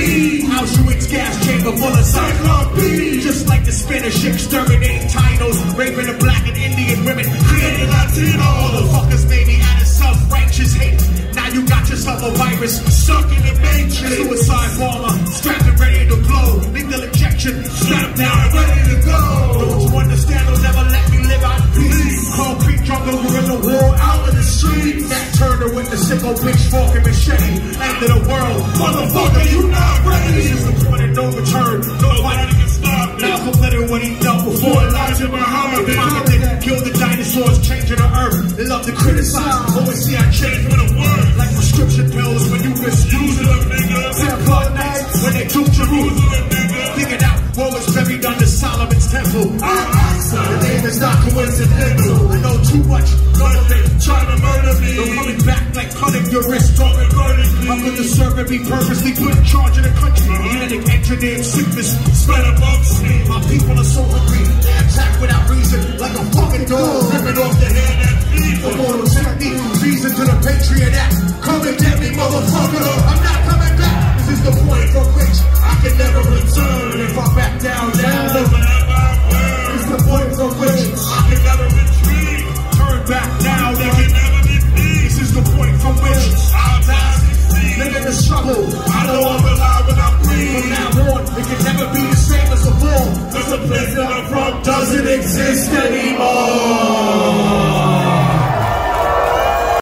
B. Auschwitz gas chamber full of Zyklon B. Just like the Spanish exterminating Tainos, raping the black and Indian women, creating Latino. Motherfuckers made me out of self-righteous hate. Now you got yourself a virus stuck in the matrix. Suicide bomber, strapped and ready to blow. Lethal injection, strapped down and ready to go. Those who understand will never let me live out peace. Concrete jungle, guerrilla war out in the street. Nat Turner with the sickle pitchfork and machete. End of the world, motherfucker, you not ready. This is the point of no return. Nobody can stop me. Malcolm Little when he dealt before Elijah Muhammad. Muhammad didn't kill the dinosaurs, changing the earth. They love to criticize, always see I change with a word. Like prescription pills when you misuse them, nigga. Templar Knights when they took Jerusalem, nigga. Figured out what was buried under Solomon's temple. Ah, ah. Al-Aqsa, the name is not coincidental. I know too much, government trying to murder me. They're coming back like cutting your wrist, be purposely put in charge of the country? Genetic engineered sickness spread amongst in. I know I'm alive when I breathe. From now on, it can never be the same as before. Cause the place that I'm from doesn't exist anymore.